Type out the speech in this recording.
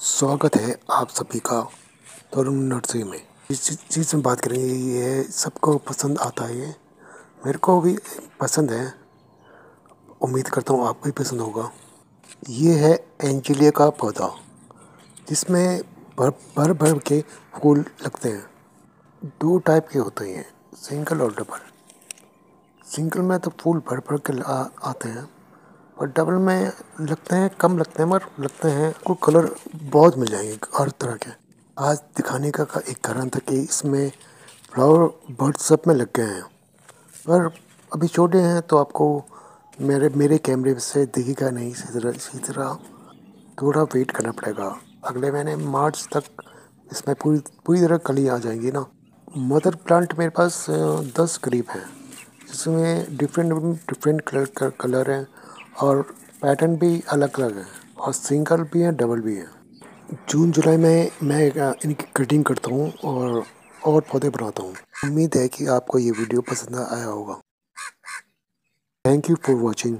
स्वागत है आप सभी का तरुण नर्सरी में। जिस चीज़ में बात करेंगे ये सबको पसंद आता है। ये मेरे को भी पसंद है। उम्मीद करता हूँ आपको भी पसंद होगा। ये है एंजिलिया का पौधा, जिसमें भर भर भर के फूल लगते हैं। दो टाइप के होते हैं, सिंगल और डबल। सिंगल में तो फूल भर भर के आते हैं। और डबल में लगते हैं कम लगते हैं मगर लगते हैं। को कलर बहुत मिल जाएँगे हर तरह के। आज दिखाने का, का एक कारण था कि इसमें फ्लावर बर्ड सब में लग गए हैं। पर अभी छोटे हैं तो आपको मेरे मेरे कैमरे से दिखेगा नहीं इसी तरह इसी तरह थोड़ा वेट करना पड़ेगा। अगले महीने मार्च तक इसमें पूरी पूरी तरह कली आ जाएँगी ना। मदर प्लांट मेरे पास दस करीब हैं। जिसमें डिफरेंट डिफरेंट कलर कलर हैं। और पैटर्न भी अलग अलग है और सिंगल भी है डबल भी है। जून, जुलाई में मैं इनकी कटिंग करता हूँ और और पौधे बनाता हूँ। उम्मीद है कि आपको ये वीडियो पसंद आया होगा। Thank you for watching